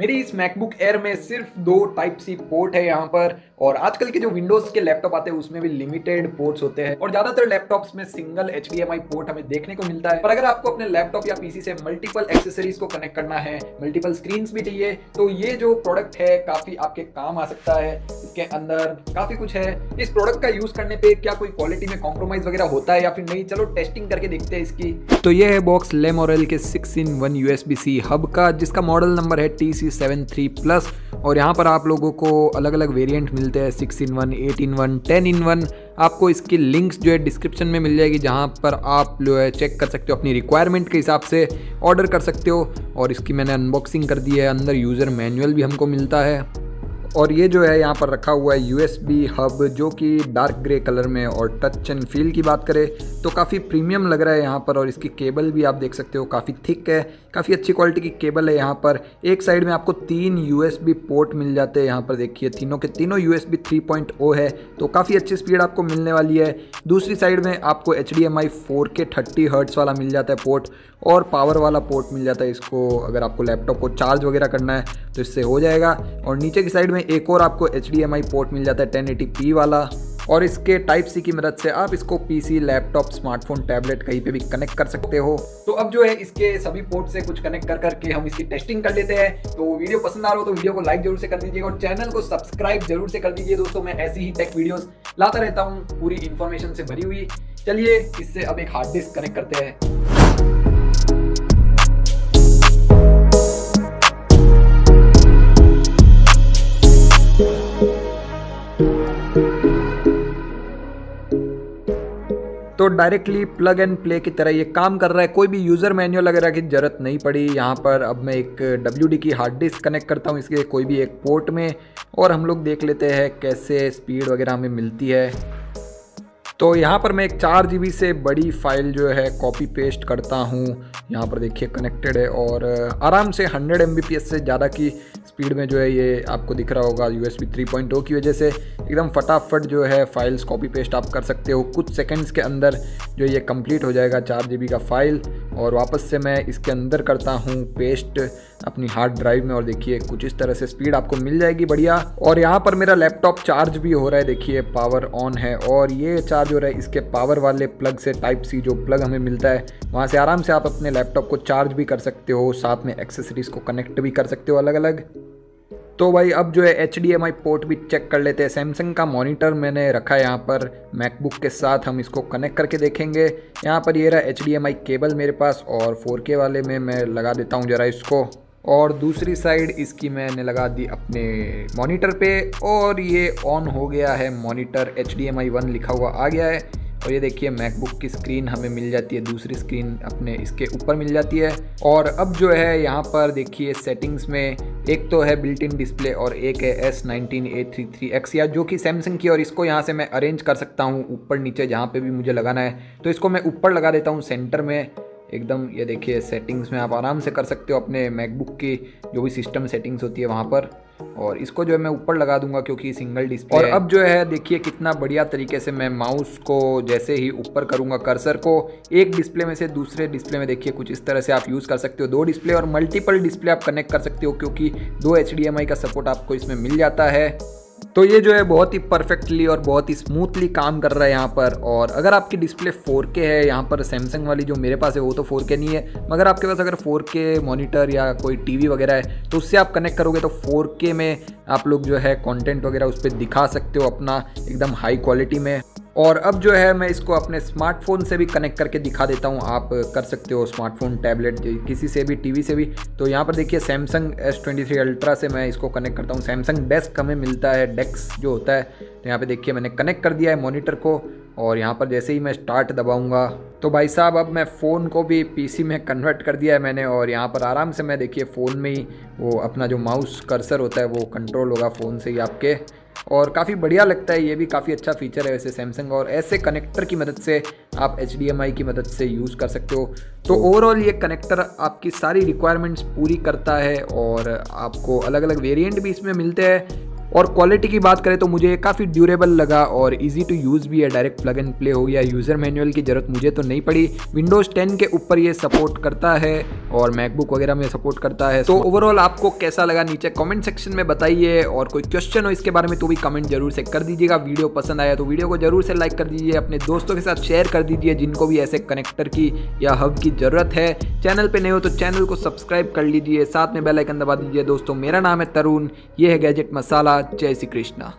मेरी इस MacBook air में सिर्फ़ दो टाइप सी पोर्ट है यहाँ पर, और आजकल के जो विंडोज़ के लैपटॉप आते हैं, उसमें भी लिमिटेड पोर्ट्स होते हैं। और ज़्यादातर लैपटॉप्स में सिंगल एचडीएमआई पोर्ट हमें देखने को मिलता है। पर अगर आपको अपने लैपटॉप या पीसी से मल्टीपल एक्सेसरीज को कनेक्ट करना है मल्टीपल स्क्रीन भी चाहिए तो ये जो प्रोडक्ट है, काफ़ी आपके काम आ सकता है। इसके अंदर काफ़ी कुछ है। इस प्रोडक्ट का यूज़ करने पे क्या कोई क्वालिटी में कॉम्प्रोमाइज वगैरह होता है या फिर नहीं? चलो टेस्टिंग करके देखते हैं इसकी। तो ये है बॉक्स लेमोरल के six in one USB C hub का, जिसका मॉडल नंबर है T C seven three plus और यहाँ पर आप लोगों को अलग अलग वेरिएंट मिलते हैं six in one eight in one ten in one आपको इसकी लिंक्स जो है डिस्क्रिप्शन में मिल जाएगी, जहाँ पर आप जो है चेक कर सकते हो अपनी रिक्वायरमेंट के हिसाब से ऑर्डर कर सकते हो। और इसकी मैंने अनबॉक्सिंग कर दी है, अंदर यूज़र मैनुअल भी हमको मिलता है। और ये जो है यहाँ पर रखा हुआ है यूएसबी हब जो कि डार्क ग्रे कलर में और टच एंड फील की बात करें तो काफ़ी प्रीमियम लग रहा है यहाँ पर और इसकी केबल भी आप देख सकते हो, काफ़ी थिक है, काफ़ी अच्छी क्वालिटी की केबल है यहाँ पर। एक साइड में आपको तीन यूएसबी पोर्ट मिल जाते हैं यहाँ पर, देखिए, तीनों के तीनों यूएसबी 3.0 है तो काफ़ी अच्छी स्पीड आपको मिलने वाली है। दूसरी साइड में आपको H D M I four K thirty hertz वाला मिल जाता है पोर्ट और पावर वाला पोर्ट मिल जाता है इसको, अगर आपको लैपटॉप को चार्ज वगैरह करना है तो इससे हो जाएगा। और नीचे की साइड में एक और आपको एचडीएमआई पोर्ट मिल जाता है टेन वाला। और इसके टाइप सी की मदद से आप इसको पीसी लैपटॉप स्मार्टफ़ोन टैबलेट कहीं पे भी कनेक्ट कर सकते हो। तो अब जो है इसके सभी पोर्ट से कुछ कनेक्ट कर करके हम इसकी टेस्टिंग कर लेते हैं। तो वीडियो पसंद आ रहा हो तो वीडियो को लाइक ज़रूर से कर दीजिएगा और चैनल को सब्सक्राइब ज़रूर से कर दीजिए दोस्तों। मैं ऐसी ही टेक वीडियोस लाता रहता हूँ, पूरी इन्फॉर्मेशन से भरी हुई। चलिए, इससे अब एक हार्ड डिस्क कनेक्ट करते हैं। तो डायरेक्टली प्लग एंड प्ले की तरह ये काम कर रहा है। कोई भी यूज़र मैनुअल वगैरह की ज़रूरत नहीं पड़ी। यहाँ पर अब मैं एक डब्ल्यूडी की हार्ड डिस्क कनेक्ट करता हूँ इसके कोई भी एक पोर्ट में। और हम लोग देख लेते हैं कैसे स्पीड वगैरह हमें मिलती है। तो यहाँ पर मैं एक चार जीबी से बड़ी फ़ाइल जो है कॉपी पेस्ट करता हूँ। यहाँ पर देखिए कनेक्टेड है और आराम से 100 एम से ज़्यादा की स्पीड में जो है ये आपको दिख रहा होगा यू एस की वजह से। एकदम फटाफट जो है फाइल्स कॉपी पेस्ट आप कर सकते हो। कुछ सेकेंड्स के अंदर जो ये कंप्लीट हो जाएगा चार जी का फ़ाइल और वापस से मैं इसके अंदर करता हूँ पेस्ट अपनी हार्ड ड्राइव में। और देखिए कुछ इस तरह से स्पीड आपको मिल जाएगी बढ़िया। और यहाँ पर मेरा लैपटॉप चार्ज भी हो रहा है। देखिए पावर ऑन है। और ये चार्ज हो रहा है इसके पावर वाले प्लग से टाइप सी जो प्लग हमें मिलता है, वहाँ से आराम से आप अपने लैपटॉप को चार्ज भी कर सकते हो। साथ में एक्सेसरीज को कनेक्ट भी कर सकते हो अलग अलग तो भाई, अब जो है HDMI पोर्ट भी चेक कर लेते हैं। सैमसंग का मॉनिटर मैंने रखा है यहाँ पर। मैकबुक के साथ हम इसको कनेक्ट करके देखेंगे। यहाँ पर ये रहा HDMI केबल मेरे पास और 4K वाले में मैं लगा देता हूँ ज़रा इसको। और दूसरी साइड इसकी मैंने लगा दी अपने मॉनिटर पे। और ये ऑन हो गया है मॉनिटर एच डी लिखा हुआ आ गया है। और ये देखिए मैकबुक की स्क्रीन हमें मिल जाती है। दूसरी स्क्रीन अपने इसके ऊपर मिल जाती है। और अब जो है यहाँ पर देखिए सेटिंग्स में एक तो है बिल्ट इन डिस्प्ले और एक है S nineteen A three three X या जो कि सैमसंग की और इसको यहाँ से मैं अरेंज कर सकता हूँ ऊपर नीचे जहाँ पे भी मुझे लगाना है। तो इसको मैं ऊपर लगा देता हूँ सेंटर में। एकदम ये देखिए सेटिंग्स में आप आराम से कर सकते हो अपने मैकबुक की जो भी सिस्टम सेटिंग्स होती है वहाँ पर। और इसको जो है मैं ऊपर लगा दूँगा क्योंकि सिंगल डिस्प्ले और अब जो है देखिए कितना बढ़िया तरीके से मैं माउस को जैसे ही ऊपर करूँगा कर्सर को एक डिस्प्ले में से दूसरे डिस्प्ले में देखिए कुछ इस तरह से आप यूज़ कर सकते हो। दो डिस्प्ले और मल्टीपल डिस्प्ले आप कनेक्ट कर सकते हो क्योंकि दो एचडीएमआई का सपोर्ट आपको इसमें मिल जाता है। तो ये जो है बहुत ही परफेक्टली और बहुत ही स्मूथली काम कर रहा है यहाँ पर। और अगर आपकी डिस्प्ले 4K है, यहाँ पर सैमसंग वाली जो मेरे पास है, वो तो 4K नहीं है। मगर आपके पास अगर 4K मॉनिटर या कोई टीवी वगैरह है तो उससे आप कनेक्ट करोगे तो 4K में आप लोग जो है कंटेंट वगैरह उस पर दिखा सकते हो अपना एकदम हाई क्वालिटी में। और अब जो है मैं इसको अपने स्मार्टफ़ोन से भी कनेक्ट करके दिखा देता हूँ। आप कर सकते हो स्मार्टफ़ोन टैबलेट किसी से भी टीवी से भी। तो यहाँ पर देखिए Samsung S twenty three ultra से मैं इसको कनेक्ट करता हूँ। सैमसंग डेस्क हमें मिलता है डेक्स जो होता है। तो यहाँ पे देखिए मैंने कनेक्ट कर दिया है मॉनिटर को और यहाँ पर जैसे ही मैं स्टार्ट दबाऊँगा तो भाई साहब अब मैं फ़ोन को भी पीसी में कन्वर्ट कर दिया है मैंने और यहाँ पर आराम से मैं देखिए फ़ोन में ही वो अपना जो माउस कर्सर होता है वो कंट्रोल होगा फ़ोन से ही आपके। और काफ़ी बढ़िया लगता है, ये भी काफ़ी अच्छा फीचर है वैसे सैमसंग और ऐसे कनेक्टर की मदद से आप HDMI की मदद से यूज़ कर सकते हो। तो ओवरऑल ये कनेक्टर आपकी सारी रिक्वायरमेंट्स पूरी करता है और आपको अलग अलग वेरिएंट भी इसमें मिलते हैं। और क्वालिटी की बात करें तो मुझे काफ़ी ड्यूरेबल लगा और इजी टू यूज़ भी है। डायरेक्ट प्लग एंड प्ले हो गया। यूज़र मैनुअल की ज़रूरत मुझे तो नहीं पड़ी। विंडोज़ 10 के ऊपर ये सपोर्ट करता है और मैकबुक वगैरह में सपोर्ट करता है। तो ओवरऑल आपको कैसा लगा नीचे कमेंट सेक्शन में बताइए और कोई क्वेश्चन हो इसके बारे में तो भी कमेंट ज़रूर से कर दीजिएगा। वीडियो पसंद आया तो वीडियो को ज़रूर से लाइक कर दीजिए। अपने दोस्तों के साथ शेयर कर दीजिए जिनको भी ऐसे कनेक्टर की या हब की ज़रूरत है। चैनल पर नहीं हो तो चैनल को सब्सक्राइब कर लीजिए। साथ में बेलाइकन दबा दीजिए। दोस्तों, मेरा नाम है तरुण। ये है गैजेट मसाला जय श्री कृष्णा।